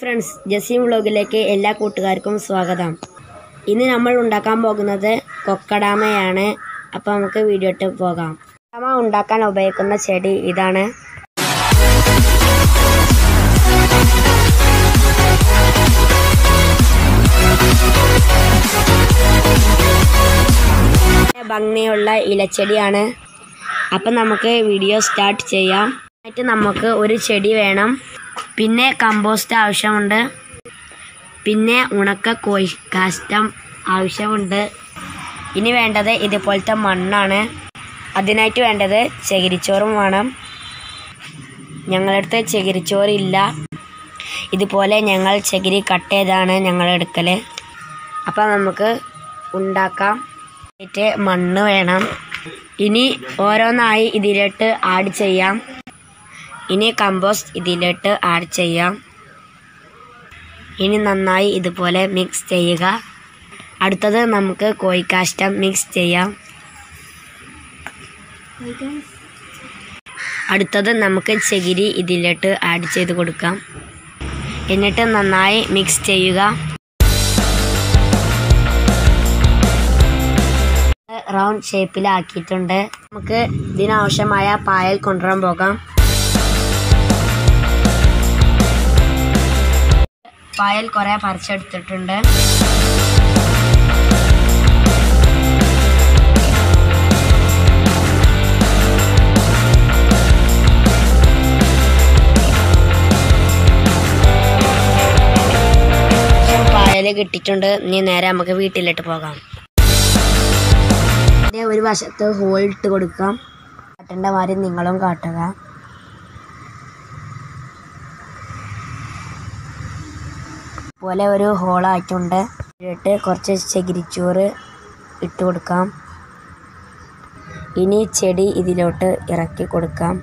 Friends Jaseem വ്ളോഗിലേക്ക് എല്ലാ കൂട്ടുകാർക്കും സ്വാഗതം. ഇന്ന് നമ്മൾ ഉണ്ടാക്കാൻ പോകുന്നത് കൊക്കടാമയാണ് അപ്പോൾ നമുക്ക് വീഡിയോ ഇട്ട് പോകാം. കൊക്കടാമ ഉണ്ടാക്കാൻ ഉപയോഗിക്കുന്ന ചെടി ഇതാണ്. ഭംഗിയുള്ള ഇലച്ചെടിയാണ്. അപ്പം നമുക്ക് വീഡിയോ സ്റ്റാർട്ട് ചെയ്യാം. എന്നിട്ട് നമുക്ക് ഒരു ചെടി വേണം. പിന്നെ കമ്പോസ്റ്റ് ആവശ്യമുണ്ട്. പിന്നെ ഉണക്ക കോഴി കാഷ്ടം ആവശ്യമുണ്ട്. ഇനി വേണ്ടത് ഇതുപോലത്തെ മണ്ണാണ്. അതിനായിട്ട് വേണ്ടത് ചകിരിച്ചോറും വേണം. ഞങ്ങളടുത്ത് ചകിരിച്ചോറില്ല ഇതുപോലെ ഞങ്ങൾ ചകിരി കട്ട് ചെയ്താണ് ഞങ്ങൾ എടുക്കൽ അപ്പം നമുക്ക് ഉണ്ടാക്കാം. മണ്ണ് വേണം. ഇനി ഓരോന്നായി ഇതിലിട്ട് ആഡ് ചെയ്യാം. ഇനി കമ്പോസ്റ്റ് ഇതിലോട്ട് ആഡ് ചെയ്യാം. ഇനി നന്നായി ഇതുപോലെ മിക്സ് ചെയ്യുക. അടുത്തത് നമുക്ക് കോഴിക്കാഷ്ടം മിക്സ് ചെയ്യാം. അടുത്തത് നമുക്ക് ചകിരി ഇതിലോട്ട് ആഡ് ചെയ്ത് കൊടുക്കാം. എന്നിട്ട് നന്നായി മിക്സ് ചെയ്യുക. റൗണ്ട് ഷേപ്പിലാക്കിയിട്ടുണ്ട് നമുക്ക് ഇതിനാവശ്യമായ പായൽ കൊണ്ടുവരാൻ പോകാം. പായൽ കുറേ പറിച്ചെടുത്തിട്ടുണ്ട്. കിട്ടിട്ടുണ്ട് കിട്ടിയിട്ടുണ്ട്. ഇനി നേരെ നമുക്ക് വീട്ടിലിട്ട് പോകാം. ഒരു വശത്ത് ഹോൾ ഇട്ട് കൊടുക്കാം. കാട്ടേണ്ട മാതിരി നിങ്ങളും കാട്ടുക. പോലെ ഒരു ഹോളായിട്ടുണ്ട് ഇട്ട് കുറച്ച് ചകിരിച്ചോറ് ഇട്ട് കൊടുക്കാം. ഇനി ചെടി ഇതിലോട്ട് ഇറക്കി കൊടുക്കാം.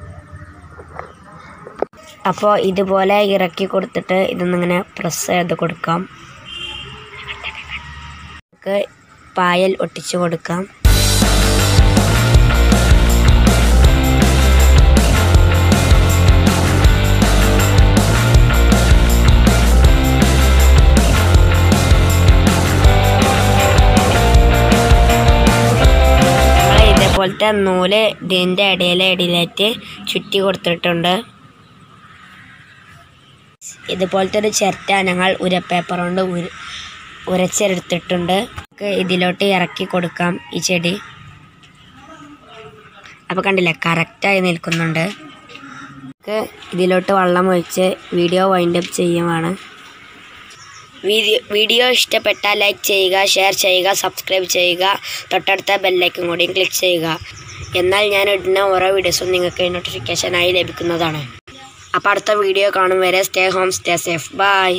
അപ്പോൾ ഇതുപോലെ ഇറക്കി കൊടുത്തിട്ട് ഇതൊന്നിങ്ങനെ പ്രസ് ചെയ്ത് കൊടുക്കാം. പായൽ ഒട്ടിച്ചു കൊടുക്കാം. ഇതേപോലത്തെ നൂൽ ഇതിന്റെ ഇടയിലെ ഇടയിലായിട്ട് ചുറ്റി കൊടുത്തിട്ടുണ്ട്. ഇതുപോലത്തെ ഒരു ചിരട്ട ഞങ്ങൾ ഉരപ്പേപ്പർ കൊണ്ട് ഉര ഉരച്ചെടുത്തിട്ടുണ്ട്. നമുക്ക് ഇതിലോട്ട് ഇറക്കി കൊടുക്കാം ഈ ചെടി. അപ്പോൾ കണ്ടില്ലേ കറക്റ്റായി നിൽക്കുന്നുണ്ട്. നമുക്ക് ഇതിലോട്ട് വെള്ളം ഒഴിച്ച് വീഡിയോ വൈൻഡപ്പ് ചെയ്യുവാണ്. വീഡിയോ വീഡിയോ ഇഷ്ടപ്പെട്ടാൽ ലൈക്ക് ചെയ്യുക ഷെയർ ചെയ്യുക സബ്സ്ക്രൈബ് ചെയ്യുക. തൊട്ടടുത്ത ബെല്ലൈക്കും കൂടിയും ക്ലിക്ക് ചെയ്യുക. എന്നാൽ ഞാൻ ഇടുന്ന ഓരോ വീഡിയോസും നിങ്ങൾക്ക് നോട്ടിഫിക്കേഷനായി ലഭിക്കുന്നതാണ്. അപ്പോൾ അടുത്ത വീഡിയോ കാണും വരെ stay home stay safe bye